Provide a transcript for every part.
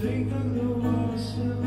taken the worst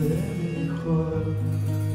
mejor.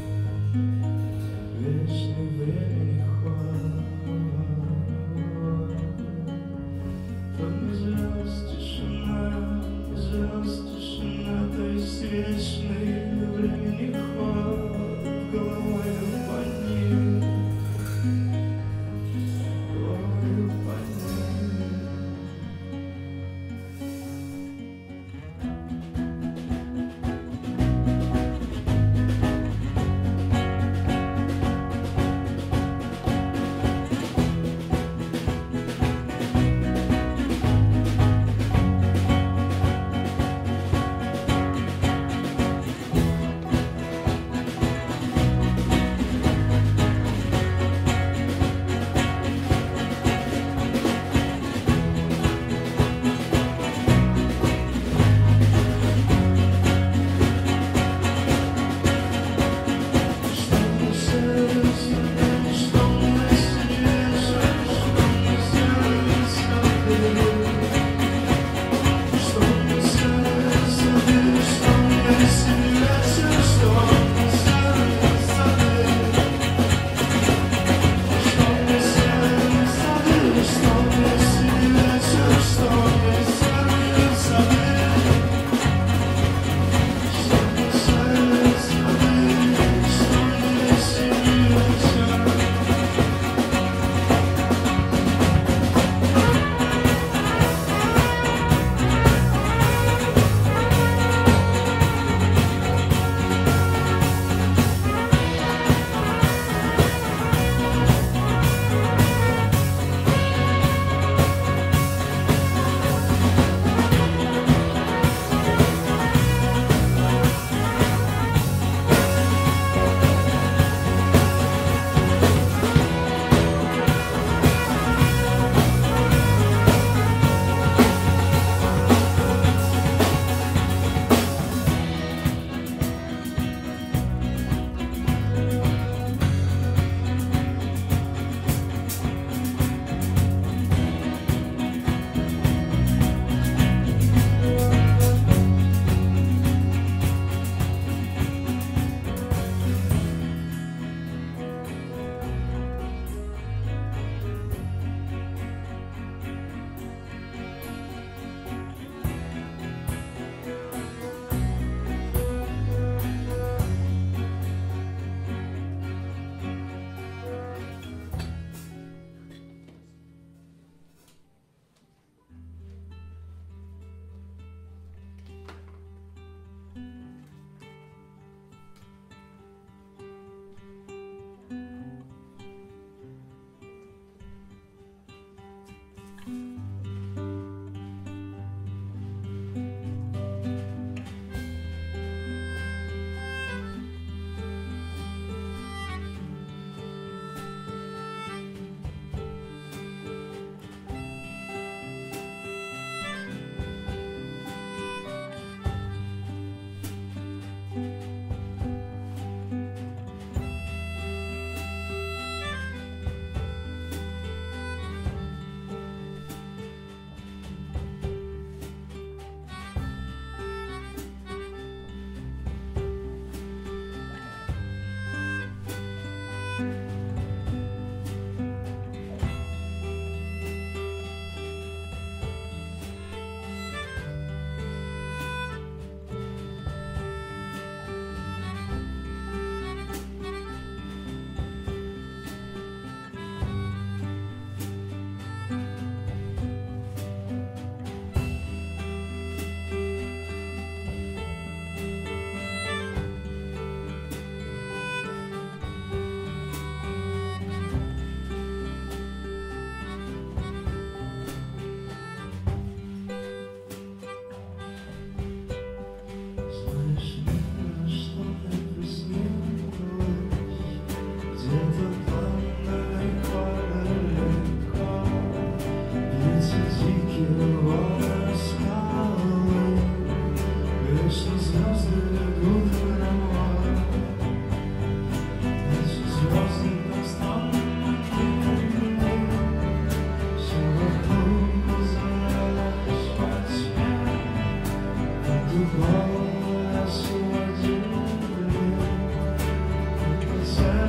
shine.